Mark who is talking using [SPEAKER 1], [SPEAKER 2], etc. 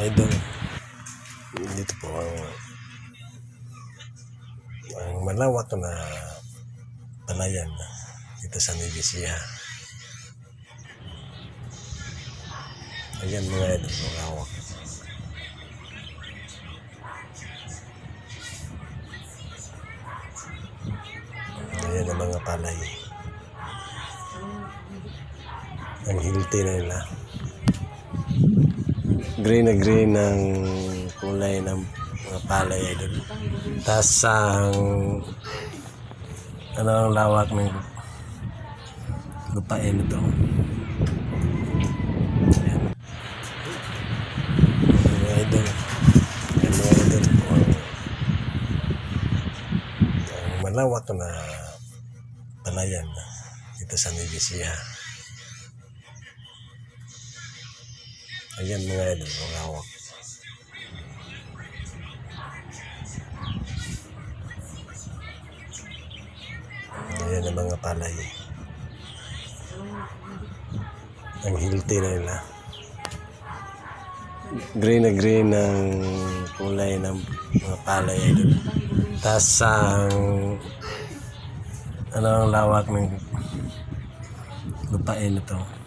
[SPEAKER 1] mga idol. Dito po ang ang malawak na palayan dito sa Nigesia ayan mga idol malawak ayan ang mga palay. Ang hilti na nila green na green ang kulay ng mga palay idol. Tapos ang ano ang lawak ng lupain ito. Ayan. Mga. Ang, malawak na palayan dito sa Nigesia. Ayan mga idol, ang lawak. Ayan ang mga palay. Ang hilti na nila. Green na green ang kulay ng mga palay idol. Tapos ang ano ang lawak ng lupain ito.